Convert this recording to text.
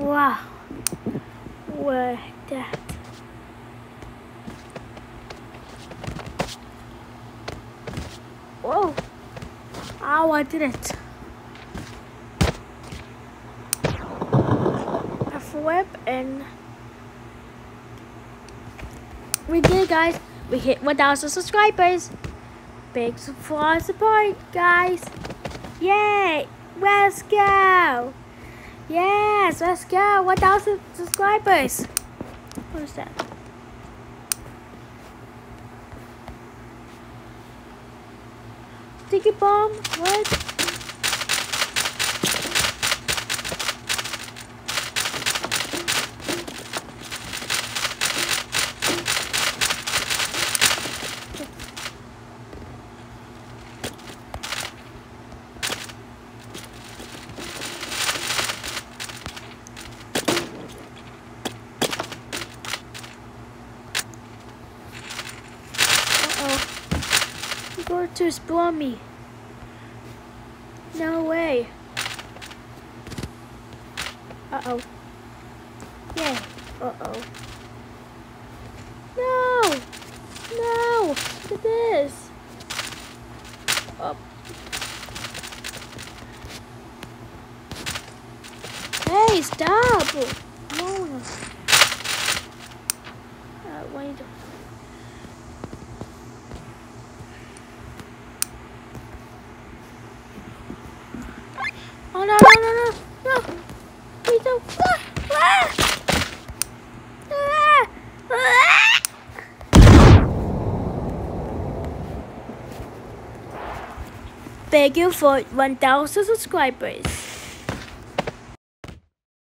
Wow. Where that? Whoa. Ow, I did it. Flip and we did guys. We hit 1,000 subscribers. Big our support, guys. Yay! Let's go! Yes, let's go! 1,000 subscribers. What is that? Sticky bomb? What? Spawn me. No way. Uh-oh. Yay. Uh-oh. No! No! Look at this. Up. Hey, stop! Oh no no no no no! Please don't! Ah! Ah! Ah! Ah! Thank you for 1,000 subscribers.